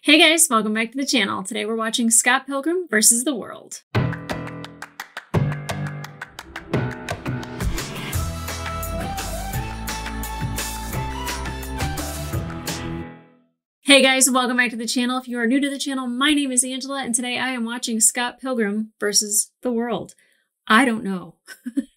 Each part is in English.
Hey guys, welcome back to the channel. Today we're watching Scott Pilgrim versus the World. Hey guys, welcome back to the channel. If you are new to the channel, my name is Angela and today I am watching Scott Pilgrim versus the World. I don't know.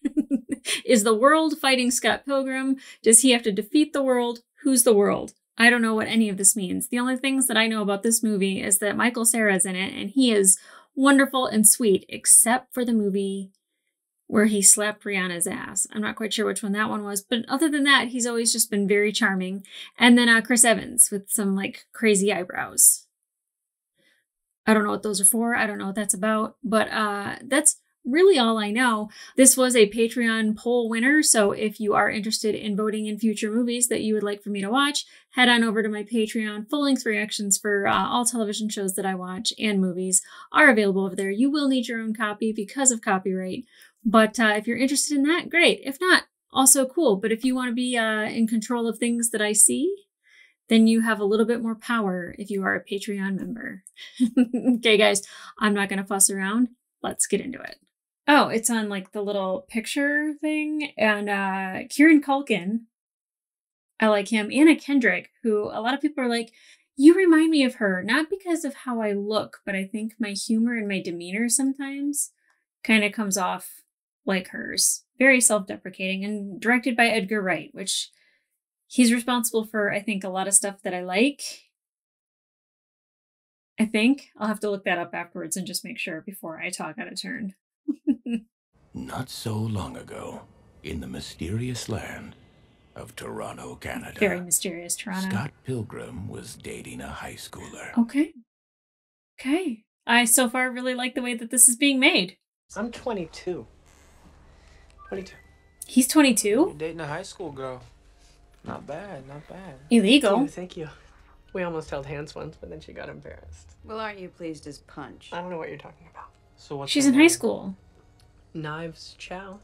is the world fighting Scott Pilgrim? Does he have to defeat the world? Who's the world? I don't know what any of this means. The only things that I know about this movie is that Michael Cera's in it and he is wonderful and sweet, except for the movie where he slapped Rihanna's ass. I'm not quite sure which one that one was, but other than that, he's always just been very charming. And then uh, Chris Evans with some like crazy eyebrows. I don't know what those are for. I don't know what that's about, but uh, that's really all I know. This was a Patreon poll winner, so if you are interested in voting in future movies that you would like for me to watch, head on over to my Patreon. Full length reactions for uh, all television shows that I watch and movies are available over there. You will need your own copy because of copyright, but uh, if you're interested in that, great. If not, also cool. But if you want to be uh, in control of things that I see, then you have a little bit more power if you are a Patreon member. okay, guys, I'm not going to fuss around. Let's get into it. Oh, it's on like the little picture thing. And uh Kieran Culkin, I like him. Anna Kendrick, who a lot of people are like, you remind me of her, not because of how I look, but I think my humor and my demeanor sometimes kind of comes off like hers. Very self deprecating and directed by Edgar Wright, which he's responsible for, I think, a lot of stuff that I like. I think I'll have to look that up afterwards and just make sure before I talk out of turn. Not so long ago, in the mysterious land of Toronto, Canada. Very mysterious, Toronto. Scott Pilgrim was dating a high schooler. Okay. Okay. I so far really like the way that this is being made. I'm 22. 22. He's 22? You're dating a high school girl. Not bad, not bad. Illegal. Thank thank you. We almost held hands once, but then she got embarrassed. Well, aren't you pleased as punch? I don't know what you're talking about. So what's She's her in high school. Knives Chow.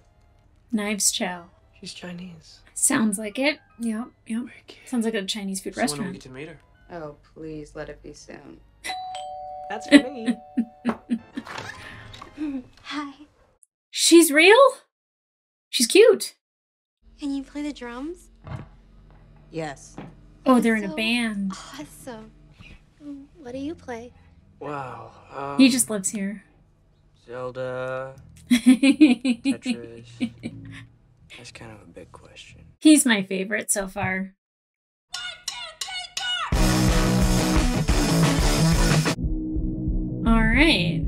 Knives Chow. She's Chinese. Sounds like it. Yep, yep. Wicked. Sounds like a Chinese food So when we restaurant. get to meet her? Oh, please let it be soon. That's for me. Hi. She's real? She's cute. Can you play the drums? Yes. Oh, they're in a band. Awesome. What do you play? wow. Um, He just lives here. Zelda. Tetris. That's kind of a big question. He's my favorite so far. All right.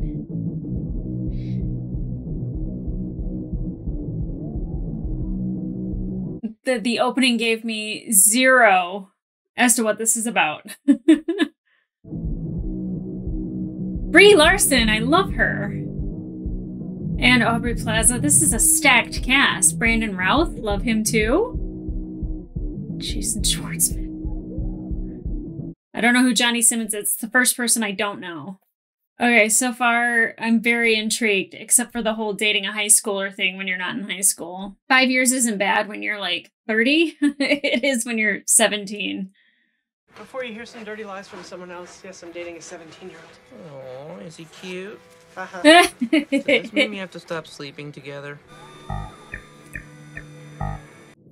The the opening gave me zero as to what this is about. Brie Larson, I love her. And Aubrey Plaza. This is a stacked cast. Brandon Routh, love him too. Jason Schwartzman. I don't know who Johnny Simmons is. It's the first person I don't know. Okay, so far I'm very intrigued, except for the whole dating a high schooler thing when you're not in high school. Five years isn't bad when you're like 30. it is when you're 17. Before you hear some dirty lies from someone else, yes, I'm dating a 17 year old. Oh, is he cute? Uh-huh. Haha. Does this mean we have to stop sleeping together?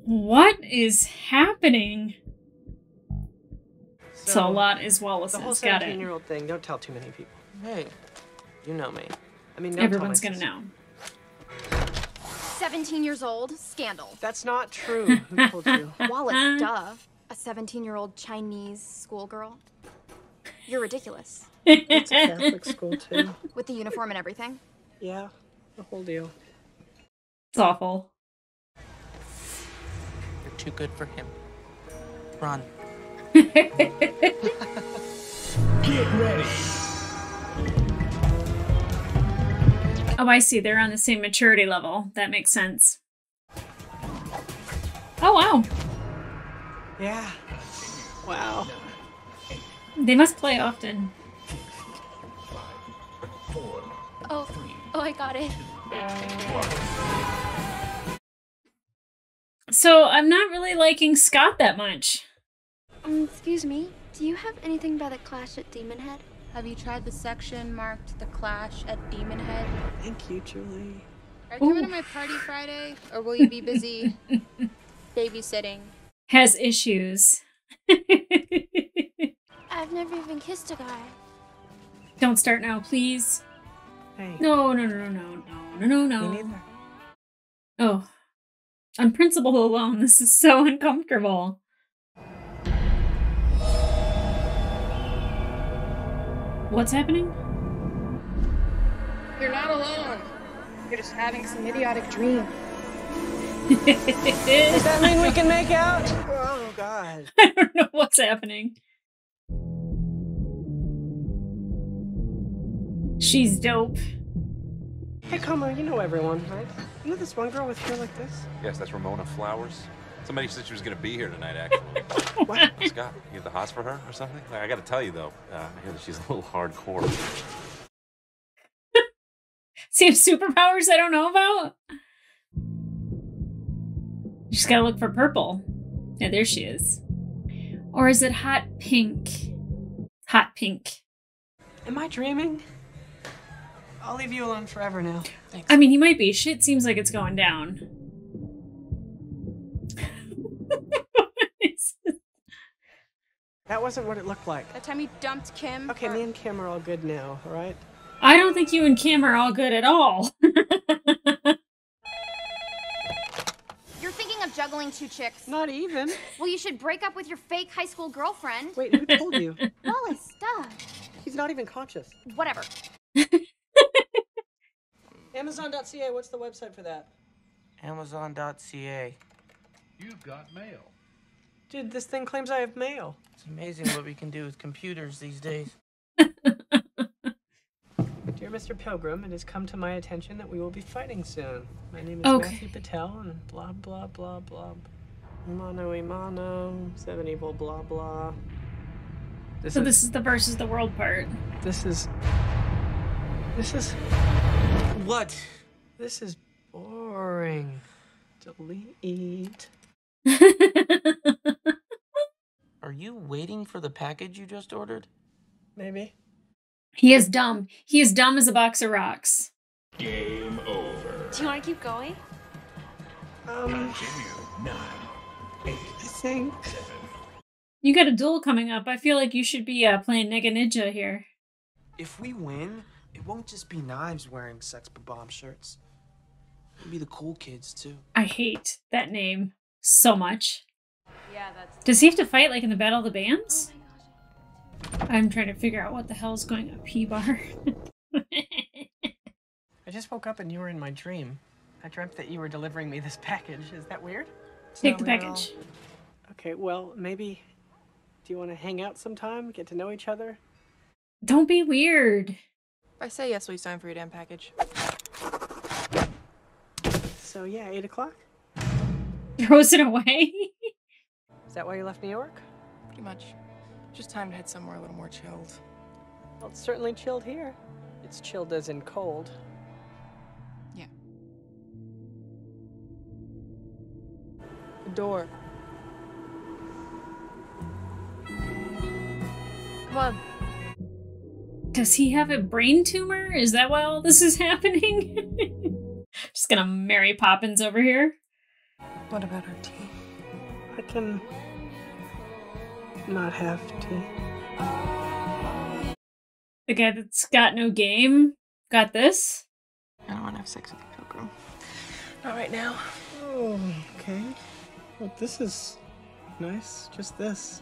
what is happening? So, a lot is Wallace's. The Wallace's. whole Got 17 it. year old thing, don't tell too many people. Hey, you know me. I mean, don't Everyone's gonna know. 17 years old, scandal. That's not true. Who told you? Wallace, duh. A 17 year old Chinese schoolgirl. You're ridiculous. It's a Catholic school, too. With the uniform and everything. Yeah, the whole deal. It's awful. You're too good for him. Run. Get ready. Oh, I see. They're on the same maturity level. That makes sense. Oh, wow. Yeah. Wow. They must play often. Oh, oh, I got it. So I'm not really liking Scott that much. Um, excuse me. Do you have anything by the Clash at Demonhead? Have you tried the section marked The Clash at Demonhead? Thank you, Julie. Are you coming to my party Friday, or will you be busy babysitting? Has issues. I've never even kissed a guy. Don't start now, please. Hey. No, no, no, no, no, no, no, no, Me no. neither. Oh. On principle alone, this is so uncomfortable. What's happening? You're not alone. You're just having some idiotic dream. Does that mean we can make out? Oh, God. I don't know what's happening. She's dope. Hey, Comeau, you know everyone, right? You know this one girl with hair like this? Yes, that's Ramona Flowers. Somebody said she was gonna be here tonight, actually. What? Scott, you at the house for her or something? Like, I gotta tell you though, uh, I hear that she's a little hardcore. Same superpowers I don't know about? You just gotta look for purple. Yeah, there she is. Or is it hot pink? Hot pink. Am I dreaming? I'll leave you alone forever now. Thanks. I mean, he might be. Shit seems like it's going down. That wasn't what it looked like. That time you dumped Kim. Okay, for- me and Kim are all good now, all right? I don't think you and Kim are all good at all. You're thinking of juggling two chicks. Not even. Well, you should break up with your fake high school girlfriend. Wait, who told you? Wallace, duh. He's not even conscious. Whatever. Amazon.ca, what's the website for that? Amazon.ca. You've got mail. Dude, this thing claims I have mail. It's amazing what we can do with computers these days. Dear Mr. Pilgrim, it has come to my attention that we will be fighting soon. My name is Okay. Matthew Patel, and blah blah blah blah. Mano y mano, seven evil blah blah. This so is this is the versus the world part. this is this is What? this is boring. Delete. Are you waiting for the package you just ordered? Maybe. he is dumb. He is dumb as a box of rocks. Game over. Do you want to keep going? Um, Nine, eight, I think. seven, You got a duel coming up. I feel like you should be uh, playing Nega Ninja here. If we win, it won't just be knives wearing sex bomb shirts. It'll be the cool kids too. I hate that name so much. Yeah, that's. Does he have to fight like in the Battle of the Bands? I'm trying to figure out what the hell is going on P bar. I just woke up and you were in my dream. I dreamt that you were delivering me this package. Is that weird? Take the No, no. package. Okay, well, maybe. Do you want to hang out sometime? Get to know each other? Don't be weird. If I say yes, will you sign for your damn package? So, yeah, 8 o'clock? Throws it away. Is that why you left New York? Pretty much. Just time to head somewhere a little more chilled. Well, it's certainly chilled here. It's chilled as in cold. Yeah. The door. Come on. Does he have a brain tumor? Is that why all this is happening? Just gonna Mary Poppins over here. What about our tea? I can. not have tea. The guy that's got no game got this. I don't want to have sex with you, Pilgrim. Not right now. Oh, okay. Well, this is nice. Just this.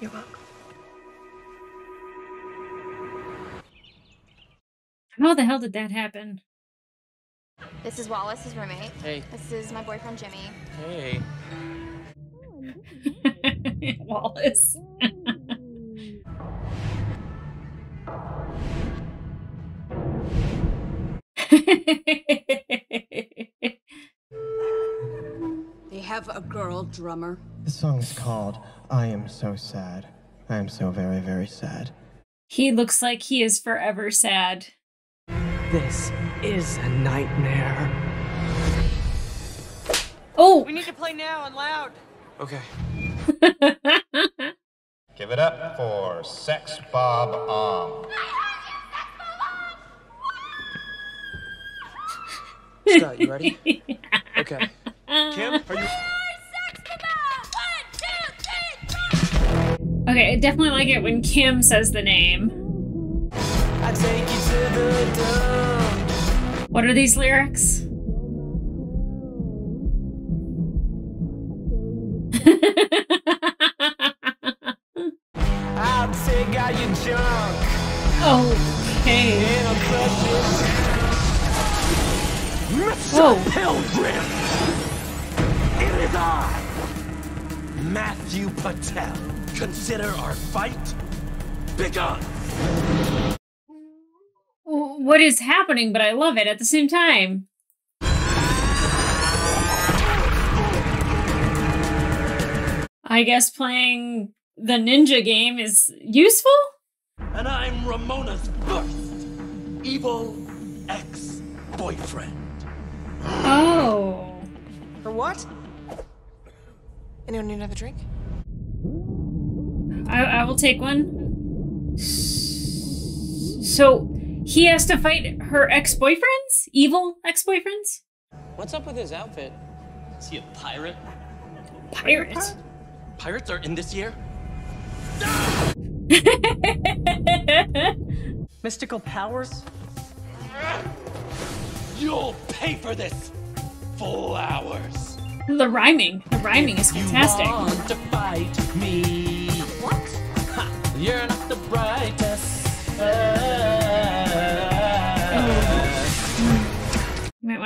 You're welcome. How the hell did that happen? This is Wallace, his roommate. Hey. This is my boyfriend Jimmy. Hey. Wallace. They have a girl drummer. The song is called I Am So Sad. I am so very, very sad. he looks like he is forever sad. This is a nightmare. Oh! We need to play now and loud. Okay. Give it up for Sex Bob Ong. Scott, you ready? Okay. Kim, are you? Okay, I definitely like it when Kim says the name. What are these lyrics? I'll take out your junk. Okay. And I'll crush it. Mr. Whoa. Pilgrim! It is I, Matthew Patel. Consider our fight begun. W- What is happening? But I love it at the same time. I guess playing the ninja game is useful? And I'm Ramona's first evil ex-boyfriend. Oh. For what? Anyone need another drink? I, I will take one. So he has to fight her ex boyfriends? Evil ex boyfriends? What's up with his outfit? Is he a pirate? Pirate. Pirates are in this year? Mystical powers? You'll pay for this. Flowers. The rhyming. The rhyming is fantastic. You want to fight me? What? You're not the brightest. You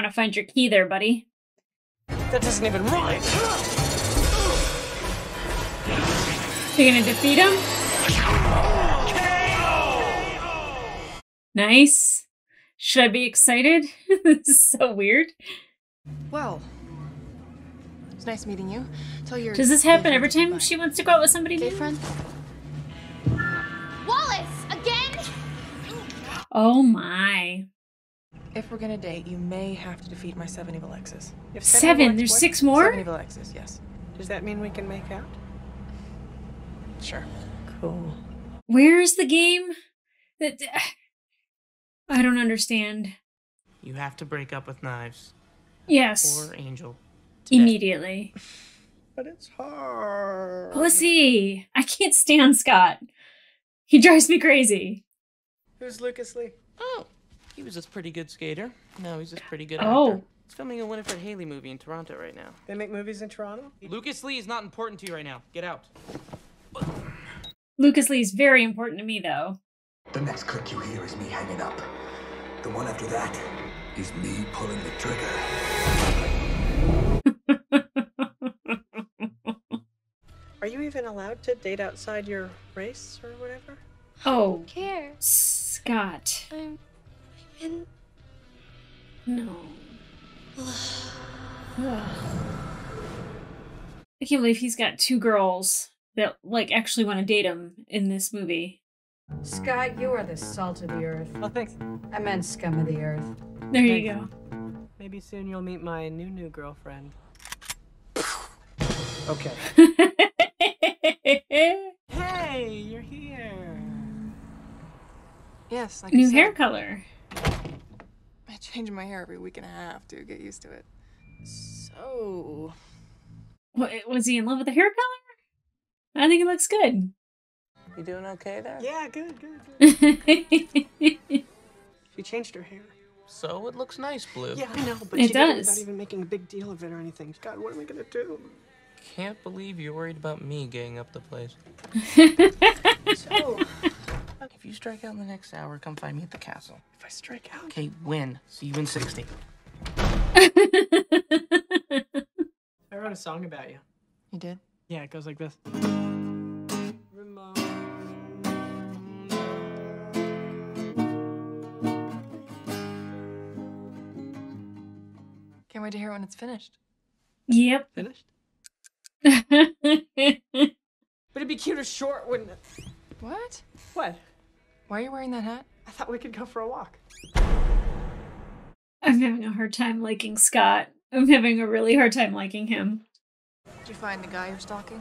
want to find your key there, buddy. That doesn't even rhyme. You gonna defeat him? Nice. Should I be excited? this is so weird. Well, it's nice meeting you. Tell your Does this happen every time she wants to go out with somebody new? friend? Wallace, again? Oh my. If we're gonna date, you may have to defeat my seven evil exes. You have Seven? There's exes? six more? Seven evil exes, yes. Does that mean we can make out? Sure. Cool. Where is the game? That I don't understand. You have to break up with knives. Yes. Or Angel. Immediately. But it's hard. Pussy. I can't stand Scott. He drives me crazy. Who's Lucas Lee? Oh, he was a pretty good skater. No, he's a pretty good Oh. actor. He's filming a Winifred Hailey movie in Toronto right now. They make movies in Toronto? Lucas Lee is not important to you right now. Get out. Lucas Lee is very important to me though. The next click you hear is me hanging up. The one after that is me pulling the trigger. Are you even allowed to date outside your race or whatever? Oh, Care. Scott. I'm in. No. I can't believe he's got two girls that like actually want to date him in this movie. Scott, you are the salt of the earth. Oh, thanks. I meant scum of the earth. There you go. Maybe soon you'll meet my new new girlfriend. Okay. hey, you're here. Yes, like New hair color. I change my hair every week and a half to get used to it. So, What, was he in love with the hair color? I think it looks good. You doing okay there? Yeah, good, good, good. She changed her hair. So it looks nice, Blue. Yeah, I know, but It she did it does. without even making a big deal of it or anything. God, what am I gonna do? Can't believe you're worried about me gaying up the place. So, If you strike out in the next hour, come find me at the castle. if I strike out, Okay, win. See you in 60. I wrote a song about you. you did? Yeah, it goes like this. Can't wait to hear it when it's finished. Yep. Finished? But it'd be cuter short, wouldn't it? What? What? Why are you wearing that hat? I thought we could go for a walk. I'm having a hard time liking Scott. I'm having a really hard time liking him. Did you find the guy you're stalking?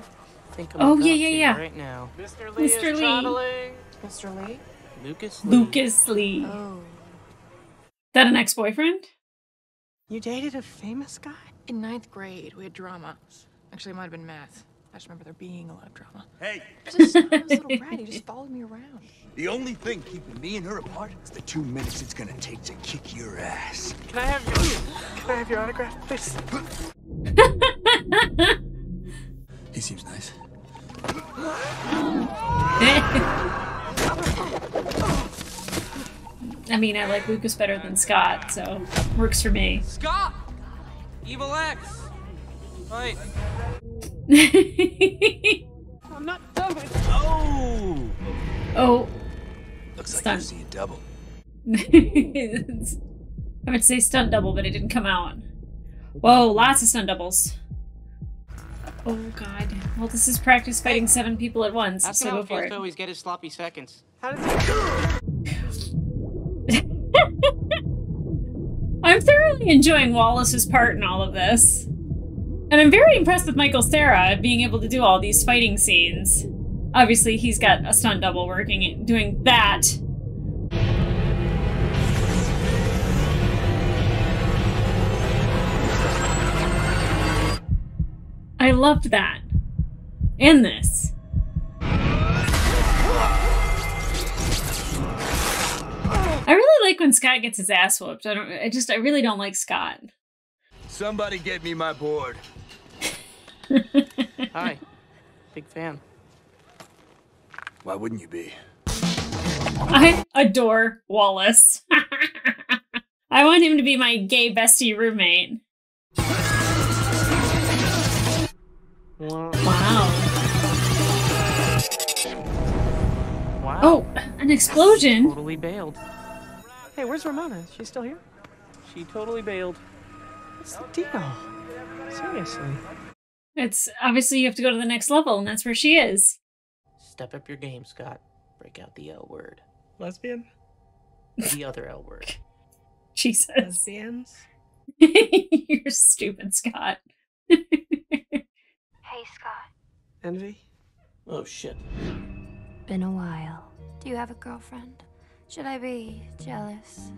think I'm Oh, yeah, yeah, yeah. right now. Mr. Lee is Mr. Lee. traveling. Mr. Lee? Lucas Lee. Lucas Lee. Oh. That an ex-boyfriend? You dated a famous guy? In ninth grade, we had drama. Actually, it might have been math. I just remember there being a lot of drama. Hey, Just a little brat. He just followed me around. The only thing keeping me and her apart is the two minutes it's gonna take to kick your ass. Can I have your Can I have your autograph, please? He seems nice. I mean, I like Lucas better than Scott, so works for me. Scott! Evil X! Wait. I'm not done with Oh! oh, Looks like Stunt. you're seeing double. I would say stunt double, but it didn't come out. Whoa, lots of stunt doubles. Oh god. Well, this is practice fighting seven people at once, Ask so how go it for it. always get his sloppy seconds. How does it I'm thoroughly enjoying Wallace's part in all of this. And I'm very impressed with Michael Cera being able to do all these fighting scenes. Obviously, he's got a stunt double working doing that. I loved that. And this. I really like when Scott gets his ass whooped. I don't I just I really don't like Scott. Somebody get me my board. Hi. Big fan. Why wouldn't you be? I adore Wallace. I want him to be my gay bestie roommate. Wow. Wow. Oh, an explosion. Totally bailed. Hey, where's Ramona? She's still here? She totally bailed. What's the deal? Seriously. It's obviously you have to go to the next level, and that's where she is. Step up your game, Scott. Break out the L word. Lesbian? The other L word. Jesus. Lesbians? You're stupid, Scott. Hey, Scott. Envy? Oh shit. Been a while. Do you have a girlfriend? Should I be jealous?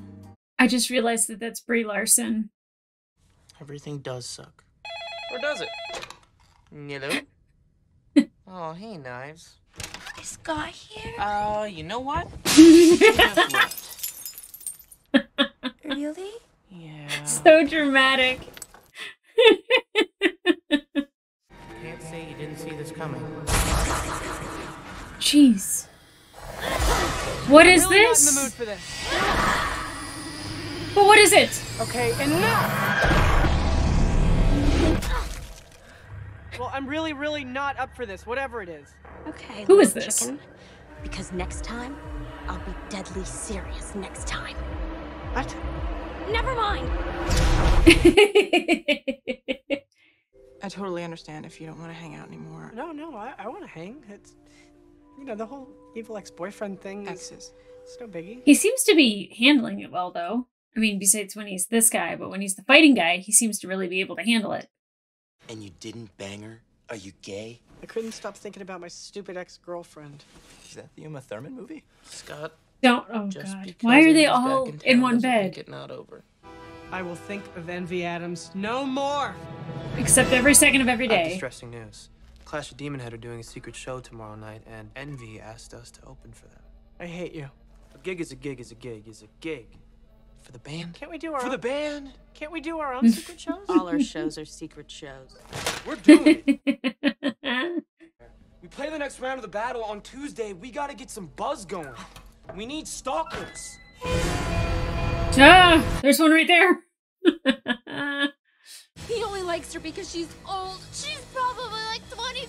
I just realized that that's Brie Larson. Everything does suck. Or does it? Hello? oh, hey, Knives. Is Scott here? Uh, you know what? Really? Yeah. So dramatic. Can't say you didn't see this coming. Jeez. What is really this? Not in the mood for this. But what is it? Okay, enough! Well, I'm really, really not up for this, whatever it is. Okay. Who is this? Chicken, because next time, I'll be deadly serious next time. What? Never mind. I totally understand if you don't want to hang out anymore. No, no, I, I want to hang. It's, you know, the whole evil ex-boyfriend thing. Is, Exes. it's no biggie. he seems to be handling it well, though. I mean, besides when he's this guy, but when he's the fighting guy, he seems to really be able to handle it. And you didn't bang her? Are you gay? I couldn't stop thinking about my stupid ex-girlfriend. Is that the Uma Thurman movie? Scott. Don't. Oh Just God. Why are they all in in one bed? make it not over. I will think of Envy Adams no more. Except every second of every day. I distressing news. Clash at Demonhead are doing a secret show tomorrow night, and Envy asked us to open for them. I hate you. A gig is a gig is a gig is a gig. For the band? Can't we do our For own, the band? Can't we do our own secret shows? All our shows are secret shows. We're doing it. we play the next round of the battle on Tuesday. We gotta get some buzz going. We need stalkers. Ah, there's one right there. He only likes her because she's old. She's probably like 25.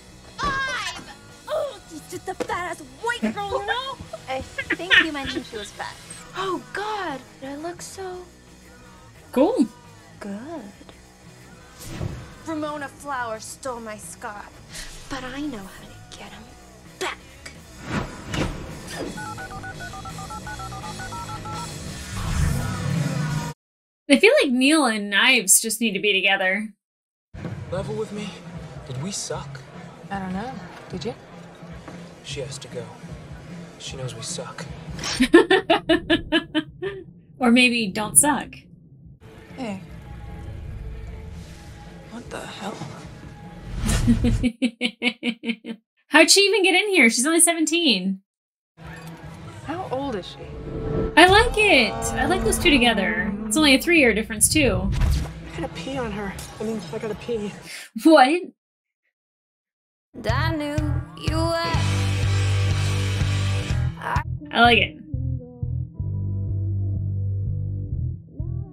Oh, she's just a fat ass white girl, you know? I think you mentioned she was fat. Oh God, I look so cool. good. Ramona Flowers stole my Scott, but I know how to get him back. I feel like Neil and Knives just need to be together. Level with me. Did we suck? I don't know. Did you? She has to go. She knows we suck. or maybe don't suck. Hey. What the hell? How'd she even get in here? She's only 17. How old is she? I like it. I like those two together. It's only a three year difference, too. I gotta pee on her. I mean, I gotta pee. What? I knew you were. I like it.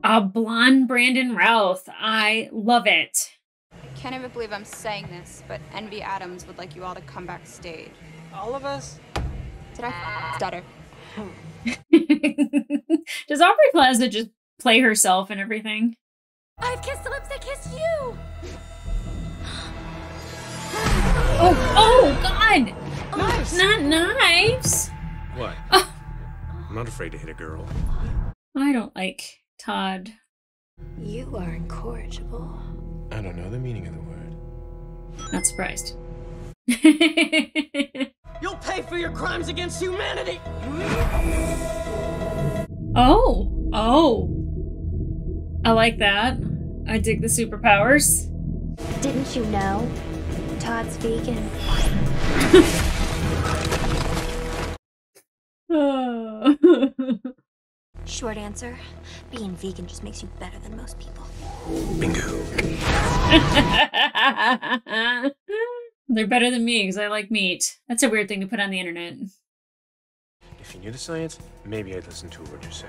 A blonde Brandon Routh. I love it. I Can't even believe I'm saying this, but Envy Adams would like you all to come backstage. All of us? Did I stutter? Does Aubrey Plaza just play herself and everything? I've kissed the lips that kissed you. Oh, oh, God! Knives. Not knives! What? I'm not afraid to hit a girl. I don't like Todd. You are incorrigible. I don't know the meaning of the word. Not surprised. You'll pay for your crimes against humanity! Oh, oh. I like that. I dig the superpowers. Didn't you know? Todd's vegan. Short answer being vegan just makes you better than most people. Bingo. They're better than me because I like meat. That's a weird thing to put on the internet. If you knew the science, maybe I'd listen to what you say.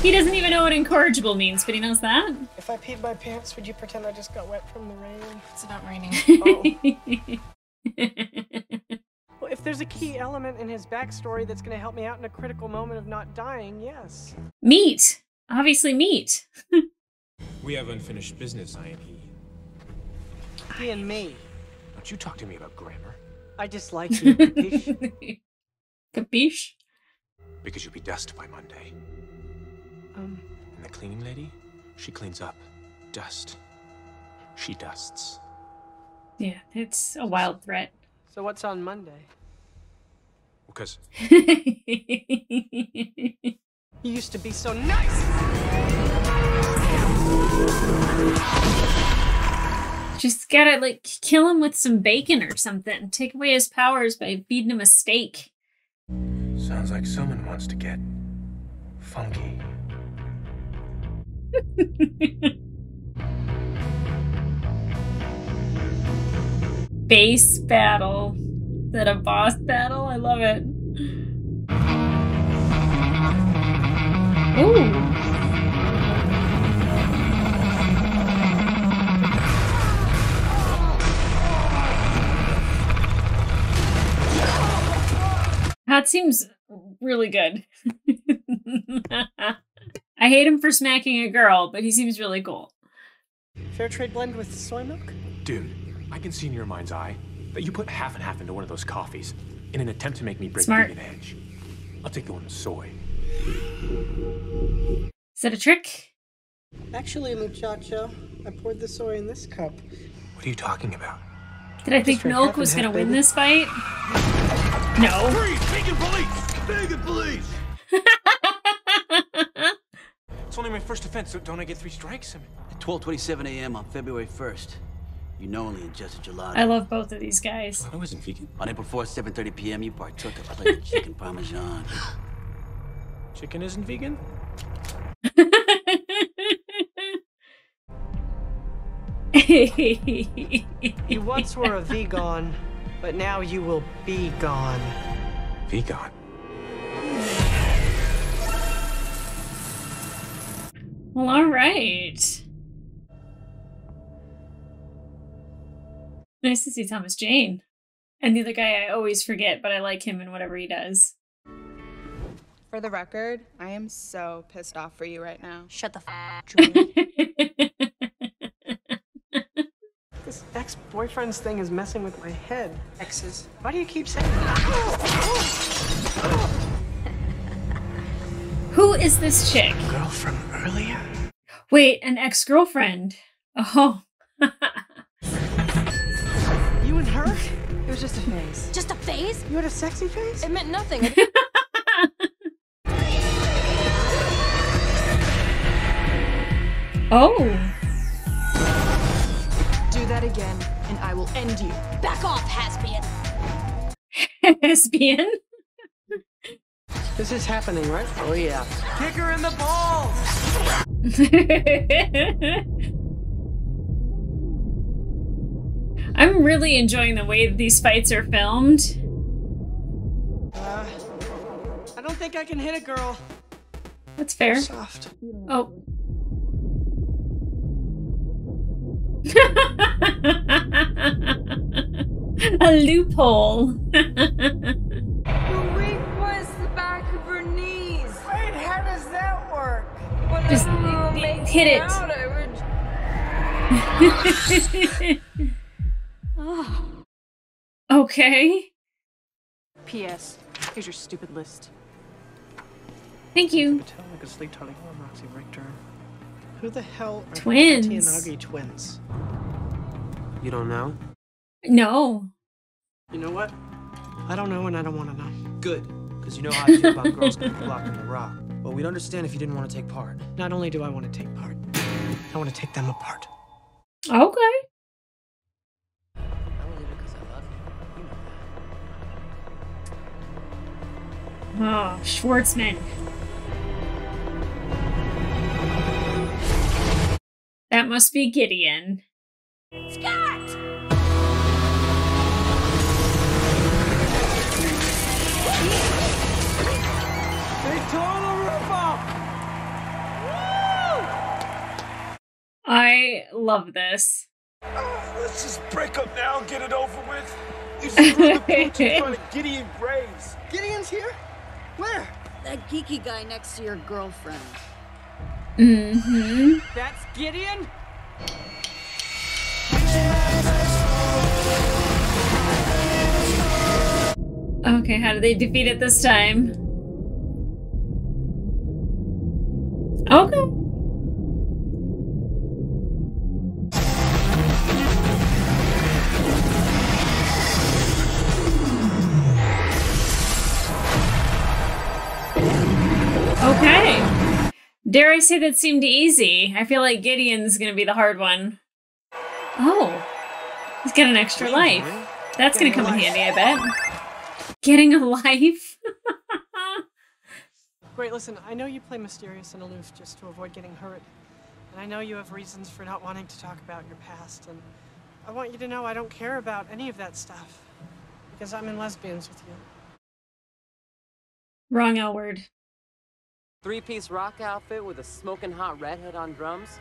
he doesn't even know what incorrigible means, but he knows that. If I peed my pants, would you pretend I just got wet from the rain? It's not raining. Well, oh. If there's a key element in his backstory that's going to help me out in a critical moment of not dying, yes. meat. Obviously, meat. We have unfinished business, I and he. He and me. Don't you talk to me about grammar, I dislike you. capiche? Capiche? because you'll be dust by Monday. um, And the cleaning lady, she cleans up. Dust. She dusts. Yeah, it's a wild threat. so what's on Monday? Because You used to be so nice! Just gotta like kill him with some bacon or something. Take away his powers by feeding him a steak. sounds like someone wants to get funky. Bass battle. Is that a boss battle? I love it. Ooh. That seems really good. I hate him for smacking a girl, but he seems really cool. Fair trade blend with soy milk? Dude, I can see in your mind's eye that you put half and half into one of those coffees in an attempt to make me break Smart. the vegan edge. I'll take the one with soy. Is that a trick? Actually, muchacho, I poured the soy in this cup. What are you talking about? Did I think drink Milk was gonna win this fight? No. Freeze! Vegan police! Vegan police! It's only my first offense, so don't I get three strikes? I mean, At 12:27 a.m. on February 1st, you knowingly ingested gelato. I love both of these guys. I wasn't vegan. On April 4th, 7:30 p.m., you partook of a plate of chicken parmesan. Chicken isn't vegan? You once were a vegan, but now you will be gone. Vegan. well, all right. Nice to see Thomas Jane. And the other guy I always forget, but I like him in whatever he does. For the record, I am so pissed off for you right now. Shut the f This ex-boyfriend's thing is messing with my head. Exes. Why do you keep saying that? Who is this chick? Girl from earlier? Wait, an ex girlfriend. Oh. It was just a phase. Just a phase? You had a sexy face? It meant nothing. Oh. Do that again, and I will end you. Back off, Haspian. Thespian. This is happening, right? Oh yeah. Kick her in the balls! I'm really enjoying the way that these fights are filmed. Uh, I don't think I can hit a girl. That's fair. Soft. Oh. A loophole. The weak was the back of her knees. Wait, how does that work? Just hit it. Out, I would... oh. Okay. P.S. Here's your stupid list. Thank you. Patel, like a sleep Tony and Roxy Richter. Who the hell are Twins. Katayanagi twins? You don't know? No. You know what? I don't know and I don't want to know. Good. Because you know how I feel about girls getting blocked in the rock. But we'd understand if you didn't want to take part. Not only do I want to take part, I want to take them apart. Okay. Oh, Schwartzman. That must be Gideon. Scott! They tore the roof off! I love this. Oh, let's just break up now and get it over with. You screwed the pooch in front of Gideon Graves. Gideon's here? Where? That geeky guy next to your girlfriend. Mm-hmm. That's Gideon? Okay, how do they defeat it this time? Okay. Okay. Dare I say that seemed easy? I feel like Gideon's gonna be the hard one. Oh. He's got an extra life. That's gonna come in handy, I bet. Getting a life? Great, listen, I know you play mysterious and aloof just to avoid getting hurt. And I know you have reasons for not wanting to talk about your past. And I want you to know I don't care about any of that stuff. Because I'm in lesbians with you. Wrong L word. Three piece rock outfit with a smoking hot redhead on drums.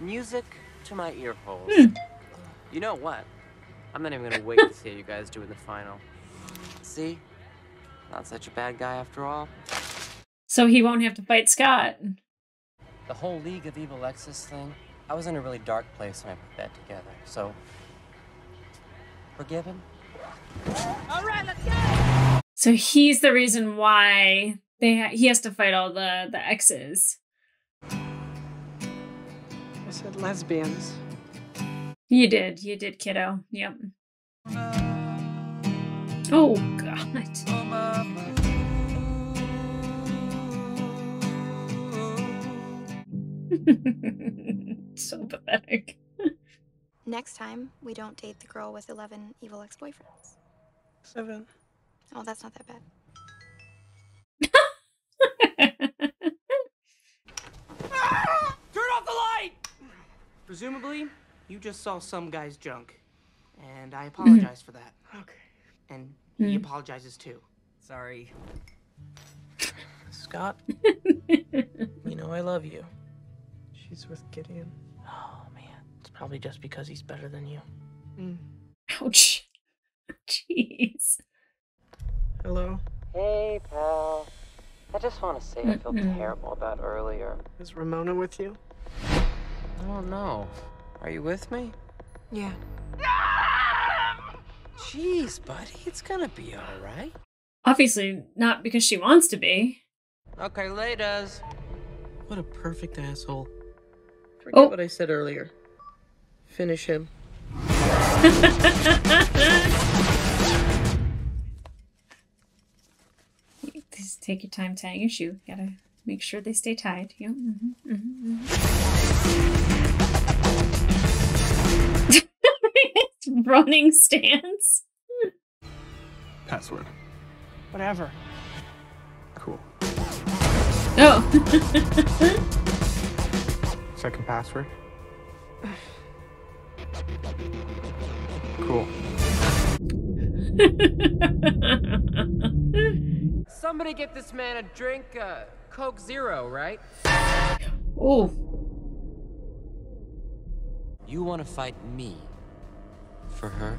Music to my ear holes. Hmm. You know what? I'm not even gonna wait to see how you guys do in the final. See? Not such a bad guy after all. So he won't have to fight Scott. The whole League of Evil Exes thing, I was in a really dark place when I put that together, so. Forgiven? Alright, let's go! So he's the reason why they ha- he has to fight all the the exes. I said lesbians. You did, you did, kiddo. Yep. Oh God. so pathetic. Next time, we don't date the girl with 11 evil ex boyfriends. Seven. Oh, that's not that bad. Turn off the light! Presumably, you just saw some guy's junk. And I apologize for that. Okay. And he Hmm. apologizes too. Sorry. Scott, you know I love you. She's with Gideon. Oh man, it's probably just because he's better than you. Mm. Ouch. Jeez. Hello? Hey, pal. I just want to say I feel terrible about earlier. Is Ramona with you? I don't know. Are you with me? Yeah. Jeez, buddy, it's gonna be alright. Obviously, not because she wants to be. Okay, ladies. What a perfect asshole. Forget oh. what I said earlier. Finish him. Take your time tying your shoe. Gotta make sure they stay tied. Yep. Mm-hmm, mm-hmm, mm-hmm. Running stance. Password. Whatever. Cool. Oh. Second password. Cool. Somebody get this man a drink, uh, Coke Zero, right? Oh. You want to fight me for her?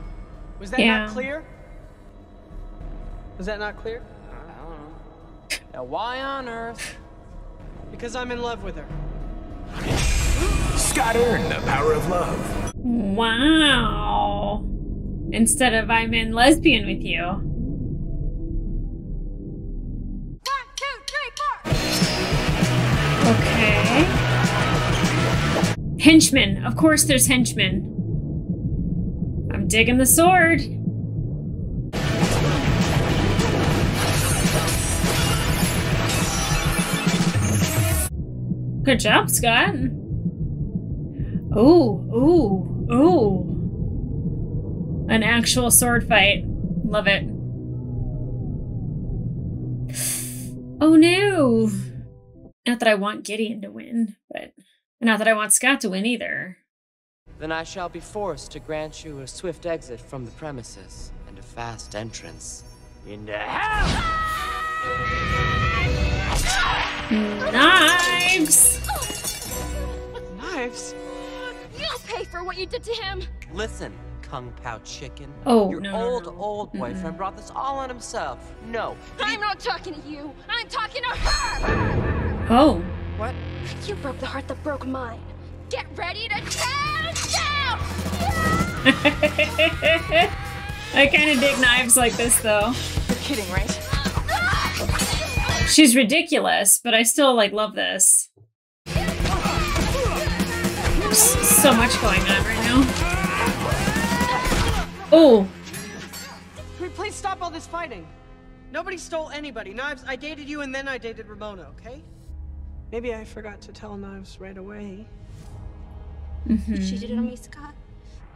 Was that Yeah. not clear? Was that not clear? I don't know. Now, why on earth? Because I'm in love with her. Scott earned the power of love. Wow. Instead of I'm in lesbian with you. Henchmen. Of course there's henchmen. I'm digging the sword. Good job, Scott. Ooh, ooh, ooh. An actual sword fight. Love it. Oh no. Not that I want Gideon to win, but not that I want Scott to win either. Then I shall be forced to grant you a swift exit from the premises and a fast entrance into hell. Knives! Knives? You'll pay for what you did to him. Listen, Kung Pao chicken. Oh, Your no, no, old, no. old boyfriend brought this all on himself. No. I'm not talking to you. I'm talking to her. Oh. What? You broke the heart that broke mine. Get ready to tear down. I kind of dig knives like this though. You're kidding, right? She's ridiculous, but I still like love this. There's so much going on right now. Oh, Can we please stop all this fighting? Nobody stole anybody. Knives, I dated you and then I dated Ramona, okay? Maybe I forgot to tell Knives right away. Mm-hmm. You cheated on me, Scott.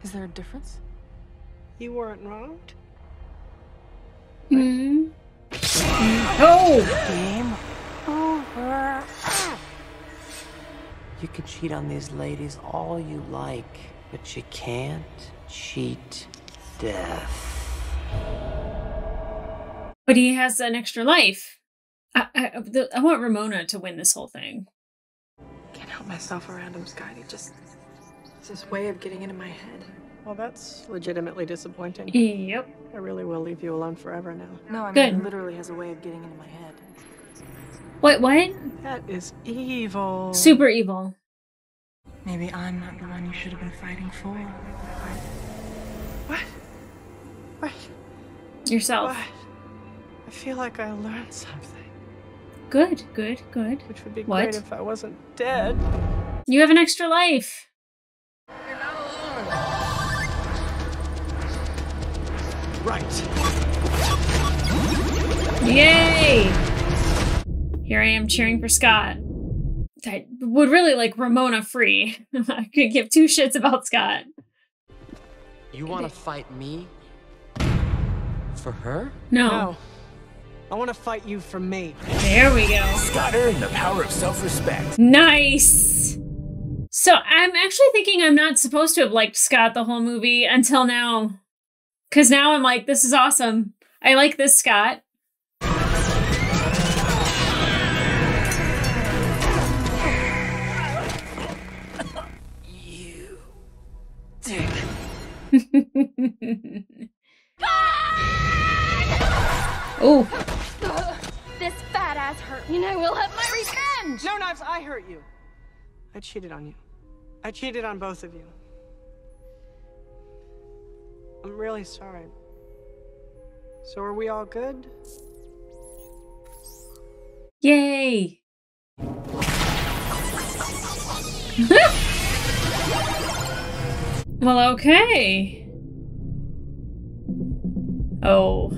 Is there a difference? You weren't wronged. hmm Oh, Game over. You can cheat on these ladies all you like, but you can't cheat death. but he has an extra life. I, I, the, I want Ramona to win this whole thing. Can't help myself around him, Scott. He just. It's this way of getting into my head. Well, that's legitimately disappointing. Yep. I really will leave you alone forever now. No, I mean, Good. he literally has a way of getting into my head. Wait, what? That is evil. Super evil. Maybe I'm not the one you should have been fighting for. What? What? Yourself. What? I feel like I learned something. Good, good, good. Which would be What? great if I wasn't dead. You have an extra life. Right. Yay! Here I am cheering for Scott. I would really like Ramona free. I could give two shits about Scott. You want to fight me? For her? No. No. I want to fight you for me. There we go. Scott earned the power of self-respect. Nice. So I'm actually thinking I'm not supposed to have liked Scott the whole movie until now. Cause now I'm like, this is awesome. I like this Scott. You. oh, This fat ass hurt me, and I will have my revenge. No, Knives, I hurt you. I cheated on you. I cheated on both of you. I'm really sorry. So are we all good? yay. well, okay. Oh,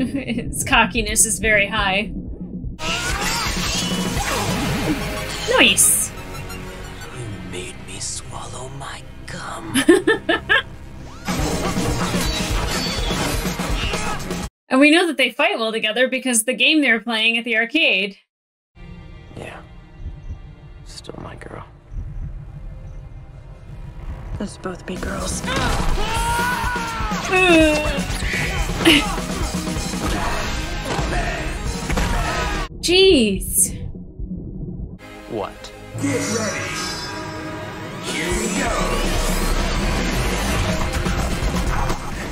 its cockiness is very high. Nice! You made me swallow my gum. and we know that they fight well together because the game they were playing at the arcade. Yeah. Still my girl. Let's both be girls. Jeez. What? Get ready. Here we go.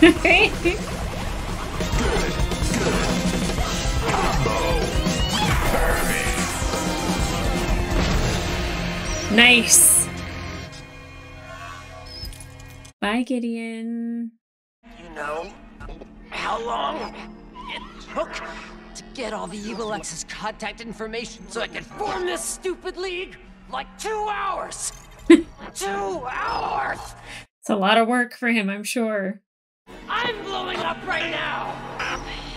nice. Bye, Gideon. You know how long it took to get all the Evil Exes contact information so I could form this stupid league? Like two hours! two hours! It's a lot of work for him, I'm sure. I'm blowing up right now!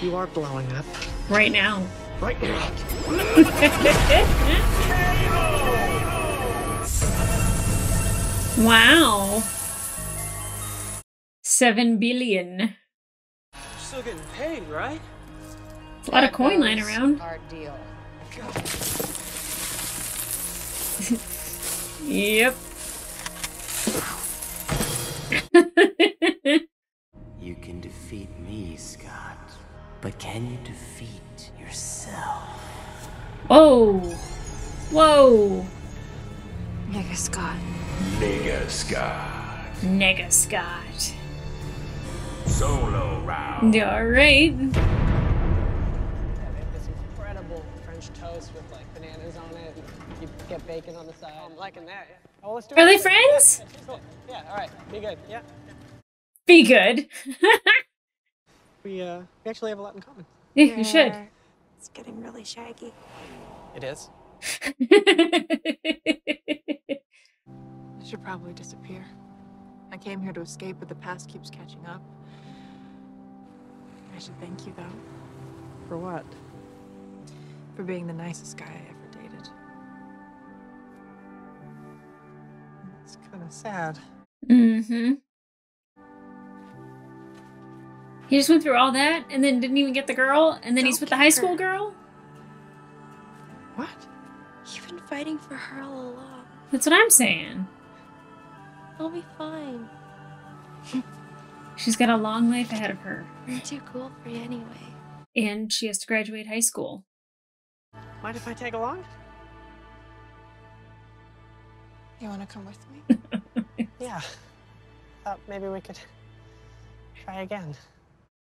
You are blowing up. Right now. Right now. wow. Seven billion. Still getting paid, right? It's a lot of coin lying around. Hard deal. Yep. You can defeat me, Scott. But can you defeat yourself? Oh. Whoa. Nega Scott. Nega Scott. Nega Scott. Solo round. All right. This incredible French toast with like bananas on it. And you get bacon on the side. I'm liking that. Yeah. Oh, let's do Are it. they friends? Yeah. All right. Be good. Yeah. Be good. We uh we actually have a lot in common. Yeah, you should. It's getting really shaggy. It is. I should probably disappear. I came here to escape, but the past keeps catching up. I should thank you, though, For what? for being the nicest guy I ever kind of sad. Mm-hmm. He just went through all that and then didn't even get the girl, and then he's with the high school girl? What? You've been fighting for her all along. That's what I'm saying. I'll be fine. She's got a long life ahead of her. I'm too cool for you anyway. And she has to graduate high school. Mind if I tag along? You want to come with me? Yeah. Thought maybe we could try again.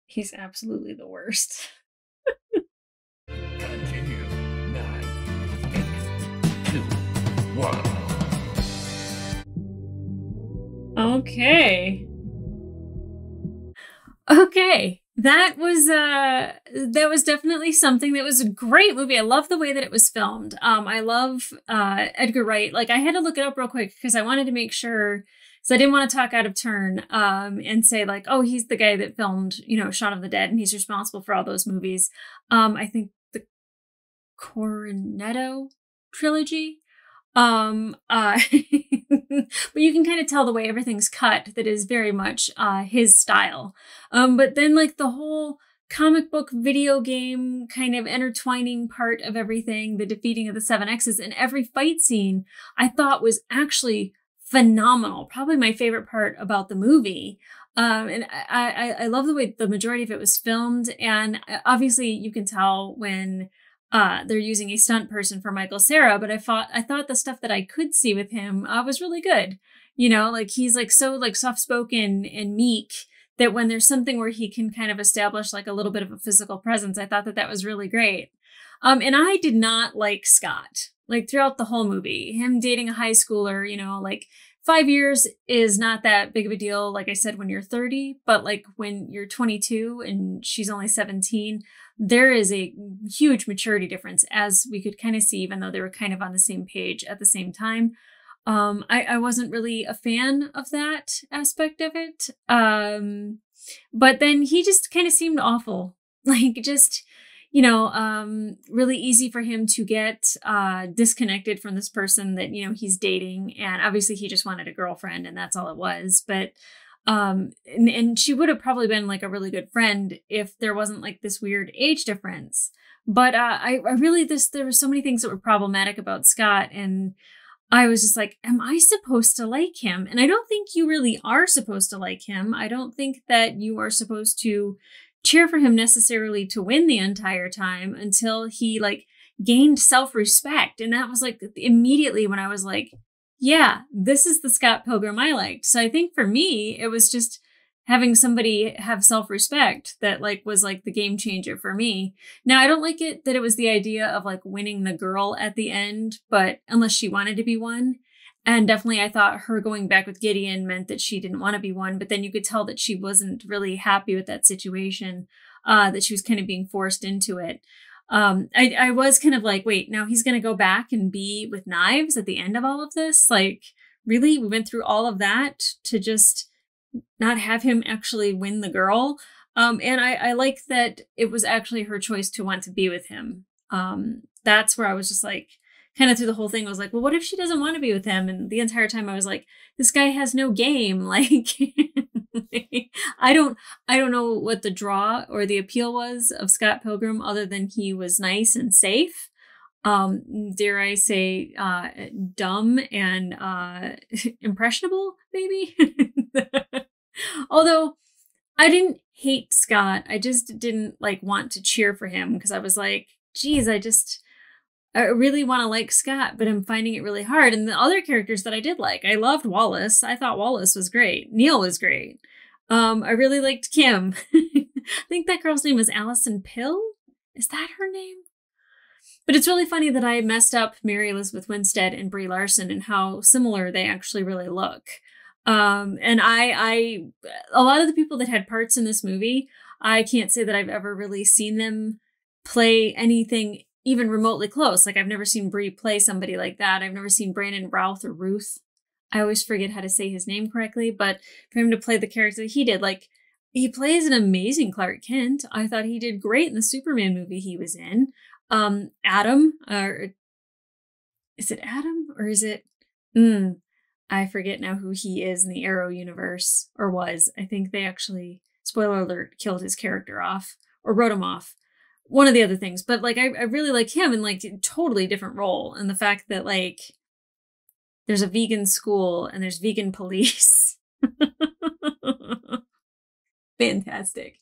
He's absolutely the worst. Continue. Nine, eight, two, one. Okay. Okay. That was uh that was definitely something that was a great movie. I love the way that it was filmed. Um I love uh Edgar Wright. Like I had to look it up real quick because I wanted to make sure so I didn't want to talk out of turn um and say like, oh, he's the guy that filmed, you know, Shaun of the Dead and he's responsible for all those movies. Um I think the Coronetto trilogy um uh but you can kind of tell the way everything's cut that is very much uh his style. Um but then like the whole comic book video game kind of intertwining part of everything the defeating of the seven exes and every fight scene i thought was actually phenomenal. Probably my favorite part about the movie. Um, and I, I I love the way the majority of it was filmed, and uh, obviously you can tell when uh, they're using a stunt person for Michael Cera, but I thought I thought the stuff that I could see with him uh, was really good. You know, like he's like so like soft spoken and meek that when there's something where he can kind of establish like a little bit of a physical presence, I thought that that was really great. Um, and I did not like Scott like throughout the whole movie. Him dating a high schooler, you know, like five years is not that big of a deal. Like I said, when you're 30, but like when you're 22 and she's only 17, there is a huge maturity difference, as we could kind of see, even though they were kind of on the same page at the same time. Um, I, I wasn't really a fan of that aspect of it. Um, but then he just kind of seemed awful. Like, just, you know, um, really easy for him to get uh, disconnected from this person that, you know, he's dating. And obviously he just wanted a girlfriend and that's all it was. But, um, and, and she would have probably been like a really good friend if there wasn't like this weird age difference. But uh, I, I really, this, there were so many things that were problematic about Scott. And I was just like, am I supposed to like him? And I don't think you really are supposed to like him. I don't think that you are supposed to cheer for him necessarily to win the entire time until he like gained self-respect. And that was like immediately when i was like yeah this is the scott pilgrim i liked. So i think for me it was just having somebody have self-respect that like was like the game changer for me. Now i don't like it that it was the idea of like winning the girl at the end but unless she wanted to be one and definitely, I thought her going back with Gideon meant that she didn't want to be one, but then you could tell that she wasn't really happy with that situation, uh, that she was kind of being forced into it. Um, I, I was kind of like, wait, now he's going to go back and be with knives at the end of all of this? Like, really? We went through all of that to just not have him actually win the girl. Um, and I, I like that it was actually her choice to want to be with him. Um, that's where I was just like, kind of through the whole thing I was like, well, what if she doesn't want to be with him? And the entire time I was like, this guy has no game. Like I don't I don't know what the draw or the appeal was of Scott Pilgrim other than he was nice and safe. Um, dare I say uh dumb and uh impressionable, maybe? Although I didn't hate Scott. I just didn't like want to cheer for him because I was like, geez, I just I really want to like Scott, but I'm finding it really hard. And the other characters that I did like, I loved Wallace. I thought Wallace was great. Neil was great. Um, I really liked Kim. I think that girl's name was Alison Pill. Is that her name? But it's really funny that I messed up Mary Elizabeth Winstead and Brie Larson and how similar they actually really look. Um, and I, I, a lot of the people that had parts in this movie, I can't say that I've ever really seen them play anything even remotely close. Like I've never seen Brie play somebody like that. I've never seen Brandon Routh or Ruth. I always forget how to say his name correctly, but for him to play the character that he did, like he plays an amazing Clark Kent. I thought he did great in the Superman movie he was in. Um, Adam, or is it Adam or is it? Mm, I forget now who he is in the Arrow universe or was. I think they actually, spoiler alert, killed his character off or wrote him off one of the other things. But like I, I really like him in like totally different role. And the fact that like there's a vegan school and there's vegan police. Fantastic.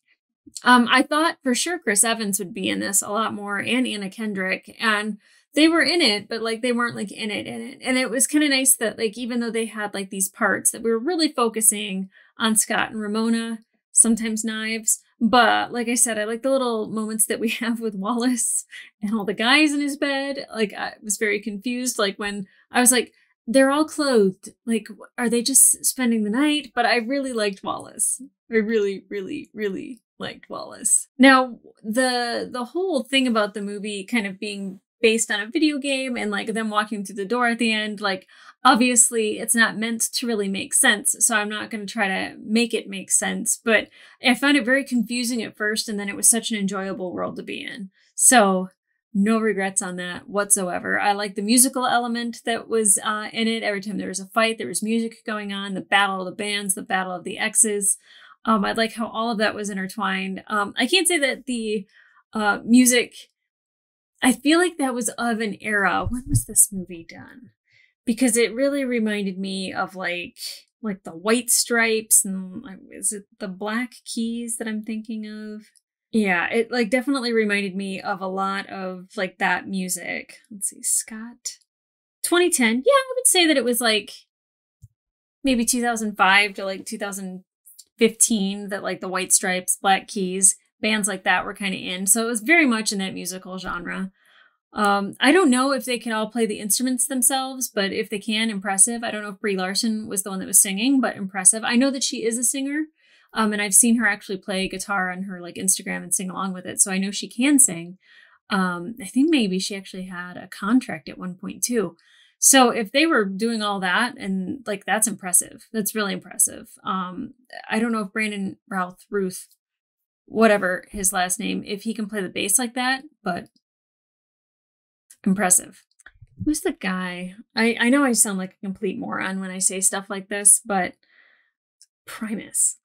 Um, I thought for sure Chris Evans would be in this a lot more and Anna Kendrick. And they were in it, but like they weren't like in it in it. And it was kind of nice that like even though they had like these parts that we were really focusing on Scott and Ramona, sometimes knives, but like I said, I like the little moments that we have with Wallace and all the guys in his bed. Like I was very confused. Like when I was like, they're all clothed. Like, are they just spending the night? But I really liked Wallace. I really, really, really liked Wallace. Now, the the whole thing about the movie kind of being based on a video game and like them walking through the door at the end, like obviously it's not meant to really make sense. So I'm not going to try to make it make sense, but I found it very confusing at first and then it was such an enjoyable world to be in. So no regrets on that whatsoever. I like the musical element that was uh, in it. Every time there was a fight, there was music going on, the battle of the bands, the battle of the exes. Um, I like how all of that was intertwined. Um, I can't say that the uh, music I feel like that was of an era. When was this movie done? Because it really reminded me of like like the white stripes and is it the black keys that I'm thinking of? Yeah, it like definitely reminded me of a lot of like that music. Let's see, Scott. 2010. Yeah, I would say that it was like maybe 2005 to like 2015 that like the white stripes, black keys bands like that were kind of in. So it was very much in that musical genre. Um, I don't know if they can all play the instruments themselves, but if they can, impressive. I don't know if Brie Larson was the one that was singing, but impressive. I know that she is a singer. Um, and I've seen her actually play guitar on her like Instagram and sing along with it. So I know she can sing. Um, I think maybe she actually had a contract at one point too. So if they were doing all that and like that's impressive. That's really impressive. Um, I don't know if Brandon Routh Ruth whatever his last name, if he can play the bass like that, but impressive. Who's the guy? I, I know I sound like a complete moron when I say stuff like this, but Primus.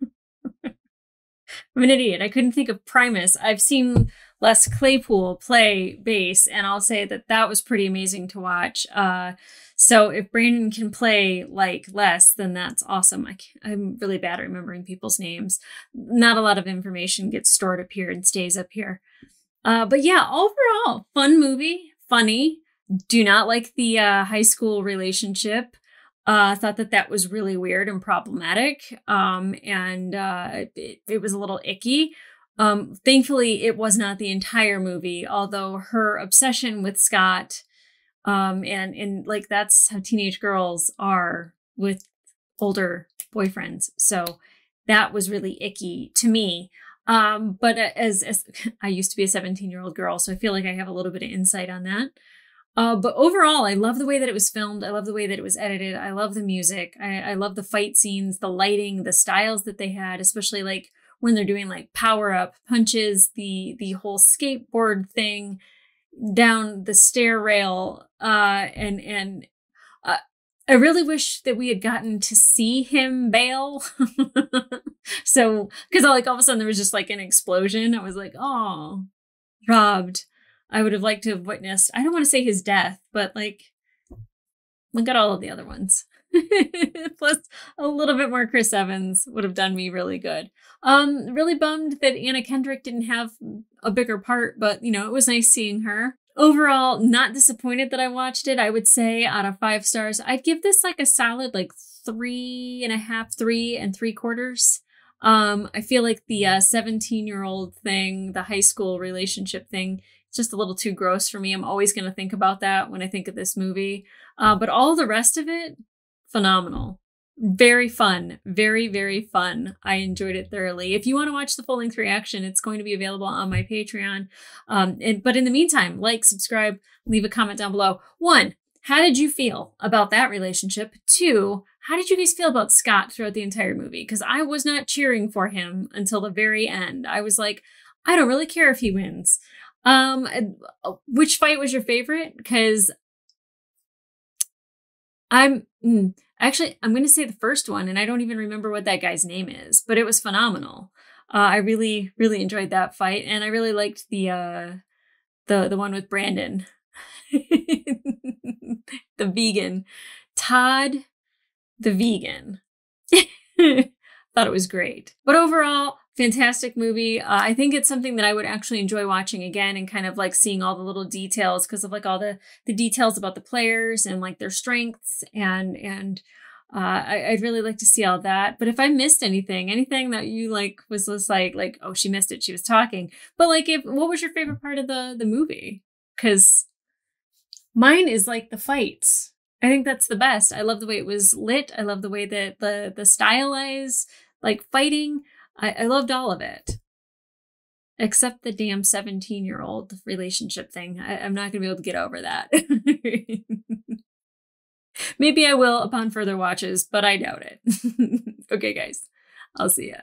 I'm an idiot. I couldn't think of Primus. I've seen Les Claypool play bass, and I'll say that that was pretty amazing to watch. Uh, so if Brandon can play like Les, then that's awesome. I am really bad at remembering people's names. Not a lot of information gets stored up here and stays up here. Uh, but yeah, overall, fun movie, funny. Do not like the uh, high school relationship. Uh, thought that that was really weird and problematic, um, and uh, it, it was a little icky. Um, thankfully, it was not the entire movie, although her obsession with Scott, um, and and like that's how teenage girls are with older boyfriends. So that was really icky to me. Um, but as, as I used to be a 17 year old girl, so I feel like I have a little bit of insight on that. Uh, but overall, I love the way that it was filmed. I love the way that it was edited. I love the music. I, I love the fight scenes, the lighting, the styles that they had, especially like when they're doing like power up punches, the the whole skateboard thing down the stair rail, uh, and and uh, I really wish that we had gotten to see him bail. so, because like all of a sudden there was just like an explosion. I was like, oh, robbed. I would have liked to have witnessed, I don't want to say his death, but like, look at all of the other ones. Plus, a little bit more Chris Evans would have done me really good. Um, really bummed that Anna Kendrick didn't have a bigger part, but you know, it was nice seeing her. Overall, not disappointed that I watched it. I would say out of five stars, I'd give this like a solid like three and a half, three and three quarters. Um, I feel like the 17 uh, year old thing, the high school relationship thing, it's just a little too gross for me. I'm always going to think about that when I think of this movie. Uh, but all the rest of it, phenomenal. Very fun. Very, very fun. I enjoyed it thoroughly. If you want to watch the full length reaction, it's going to be available on my Patreon. Um, and, but in the meantime, like, subscribe, leave a comment down below. One, how did you feel about that relationship? Two, how did you guys feel about Scott throughout the entire movie? Because I was not cheering for him until the very end. I was like, I don't really care if he wins. Um, uh, which fight was your favorite? Because I'm mm, actually I'm going to say the first one, and I don't even remember what that guy's name is, but it was phenomenal. Uh, I really really enjoyed that fight, and I really liked the uh, the the one with Brandon, the vegan, Todd, the vegan. Thought it was great, but overall fantastic movie. Uh, I think it's something that I would actually enjoy watching again and kind of like seeing all the little details because of like all the the details about the players and like their strengths and and uh, I, would really like to see all that. But if I missed anything, anything that you like was just like like oh she missed it, she was talking. But like if what was your favorite part of the the movie? Because mine is like the fights. I think that's the best. I love the way it was lit. I love the way that the the stylized like fighting. I, I loved all of it. Except the damn 17 year old relationship thing. I, I'm not going to be able to get over that. Maybe I will upon further watches, but I doubt it. okay, guys, I'll see ya.